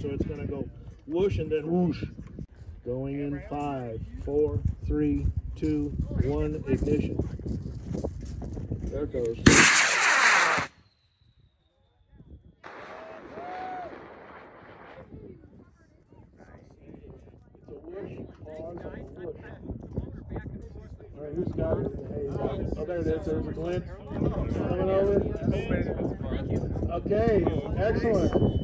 so it's gonna go whoosh and then whoosh. Going in five, four, three, two, one, ignition. There it goes. It's a whoosh, pause, and a whoosh. All right, who's got it? Hey, he's got it. Oh, there it is. There's a glint. Coming over. Okay, excellent.